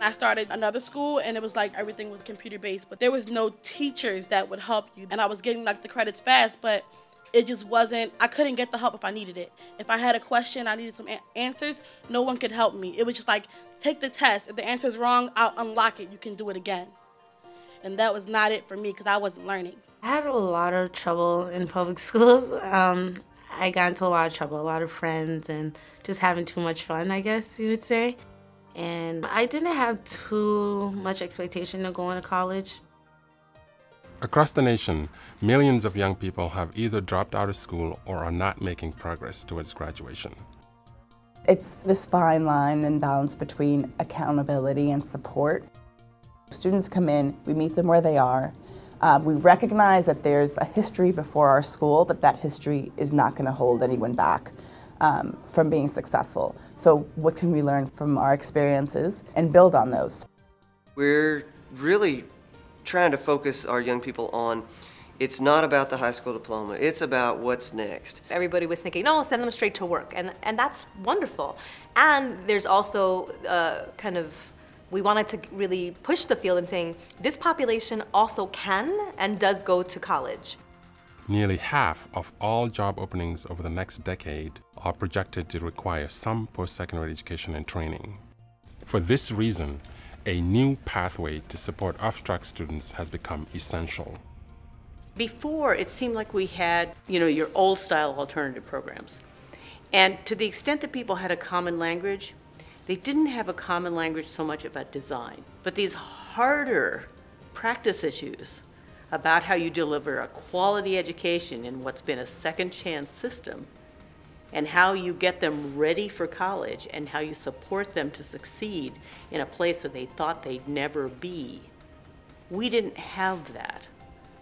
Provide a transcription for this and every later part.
I started another school and it was like everything was computer based, but there was no teachers that would help you. And I was getting like the credits fast, but it just wasn't, I couldn't get the help if I needed it. If I had a question, I needed some answers, no one could help me. It was just like, take the test. If the answer's wrong, I'll unlock it. You can do it again. And that was not it for me because I wasn't learning. I had a lot of trouble in public schools. Um, I got into a lot of trouble, a lot of friends, and just having too much fun, I guess you would say. And I didn't have too much expectation of going to college. Across the nation, millions of young people have either dropped out of school or are not making progress towards graduation. It's this fine line and balance between accountability and support. Students come in, we meet them where they are. Uh, we recognize that there's a history before our school, but that history is not going to hold anyone back um, from being successful. So what can we learn from our experiences and build on those? We're really trying to focus our young people on it's not about the high school diploma, it's about what's next. Everybody was thinking, no, send them straight to work, and, and that's wonderful. And there's also uh, kind of, we wanted to really push the field in saying this population also can and does go to college. Nearly half of all job openings over the next decade are projected to require some post-secondary education and training. For this reason, a new pathway to support off-track students has become essential. Before, it seemed like we had, you know, your old style alternative programs. And to the extent that people had a common language, they didn't have a common language so much about design. But these harder practice issues about how you deliver a quality education in what's been a second chance system and how you get them ready for college and how you support them to succeed in a place where they thought they'd never be. We didn't have that.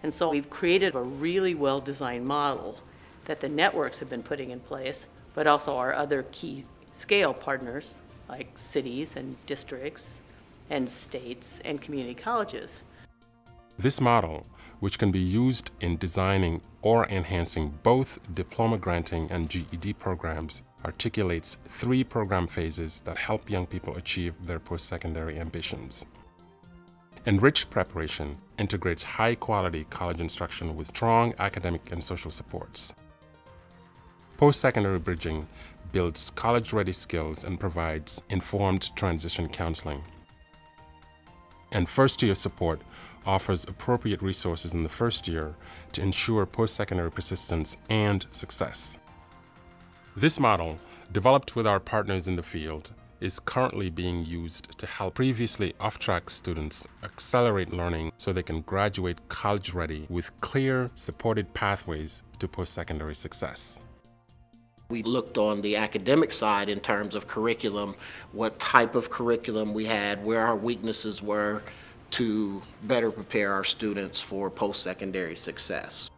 And so we've created a really well designed model that the networks have been putting in place, but also our other key scale partners like cities and districts and states and community colleges. This model, which can be used in designing or enhancing both diploma granting and GED programs, articulates three program phases that help young people achieve their post-secondary ambitions. Enriched preparation integrates high-quality college instruction with strong academic and social supports. Post-secondary bridging builds college-ready skills and provides informed transition counseling. And first-year support offers appropriate resources in the first year to ensure post-secondary persistence and success. This model, developed with our partners in the field, is currently being used to help previously off-track students accelerate learning so they can graduate college-ready with clear, supported pathways to post-secondary success. We looked on the academic side in terms of curriculum, what type of curriculum we had, where our weaknesses were, to better prepare our students for post-secondary success.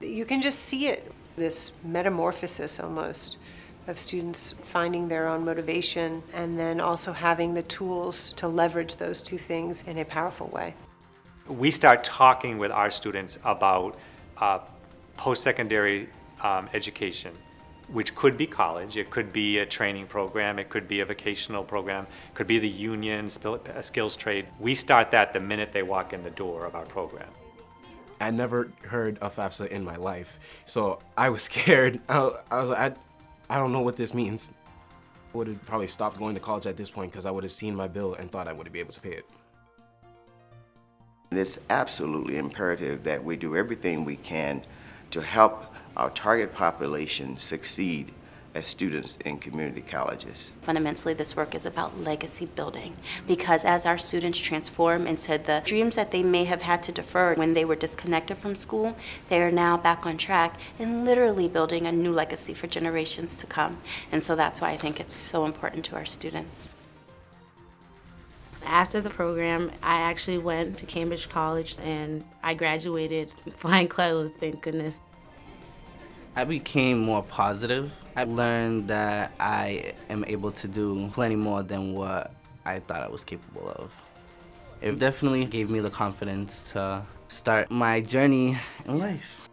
You can just see it, this metamorphosis almost of students finding their own motivation and then also having the tools to leverage those two things in a powerful way. We start talking with our students about uh, post-secondary um, education which could be college, it could be a training program, it could be a vocational program, it could be the union, uh, skills trade. We start that the minute they walk in the door of our program. I never heard of FAFSA in my life, so I was scared. I, I was like, I, I don't know what this means. I would have probably stopped going to college at this point because I would have seen my bill and thought I wouldn't be able to pay it. It's absolutely imperative that we do everything we can to help our target population succeed as students in community colleges. Fundamentally, this work is about legacy building because as our students transform into the dreams that they may have had to defer when they were disconnected from school, they are now back on track and literally building a new legacy for generations to come. And so that's why I think it's so important to our students. After the program, I actually went to Cambridge College and I graduated flying colors, thank goodness. I became more positive. I learned that I am able to do plenty more than what I thought I was capable of. It definitely gave me the confidence to start my journey in life.